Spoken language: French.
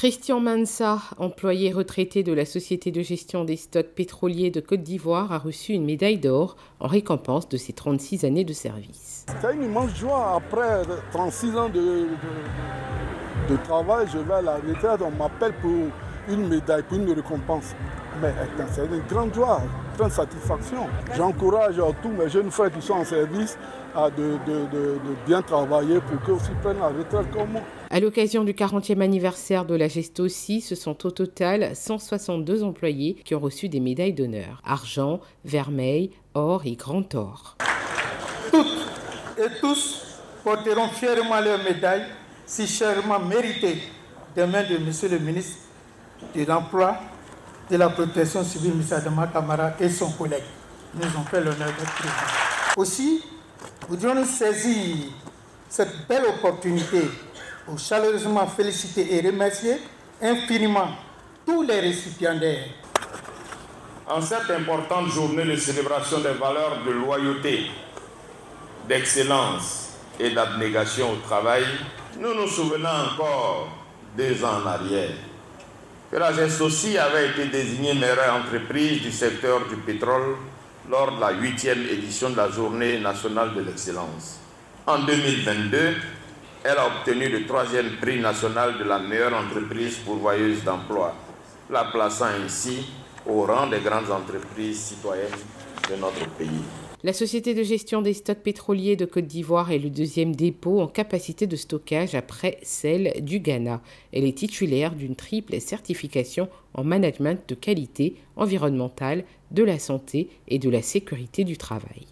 Christian Mansa, employé retraité de la Société de gestion des stocks pétroliers de Côte d'Ivoire, a reçu une médaille d'or en récompense de ses 36 années de service. C'est une immense joie. Après 36 ans de, travail, je vais à la retraite, on m'appelle pour une médaille, pour une récompense. Mais c'est une grande joie, une grande satisfaction. J'encourage tous mes jeunes frères qui sont en service à de, bien travailler pour qu'ils aussi prennent la retraite comme moi. À l'occasion du 40e anniversaire de la Gestosie, ce sont au total 162 employés qui ont reçu des médailles d'honneur. Argent, vermeil, or et grand or. Toutes et tous porteront fièrement leurs médailles si chèrement méritées des mains de Monsieur le ministre de l'Emploi, de la Protection civile, M. Adama Kamara et son collègue. Nous ont fait l'honneur d'être présents. Aussi, nous devons saisir cette belle opportunité pour chaleureusement féliciter et remercier infiniment tous les récipiendaires. En cette importante journée de célébration des valeurs de loyauté, d'excellence et d'abnégation au travail, nous nous souvenons encore deux ans en arrière que la aussi avait été désignée meilleure entreprise du secteur du pétrole lors de la huitième édition de la Journée nationale de l'excellence. En 2022, elle a obtenu le troisième prix national de la meilleure entreprise pourvoyeuse d'emploi, la plaçant ainsi au rang des grandes entreprises citoyennes de notre pays. La Société de gestion des stocks pétroliers de Côte d'Ivoire est le deuxième dépôt en capacité de stockage après celle du Ghana. Elle est titulaire d'une triple certification en management de qualité environnementale, de la santé et de la sécurité du travail.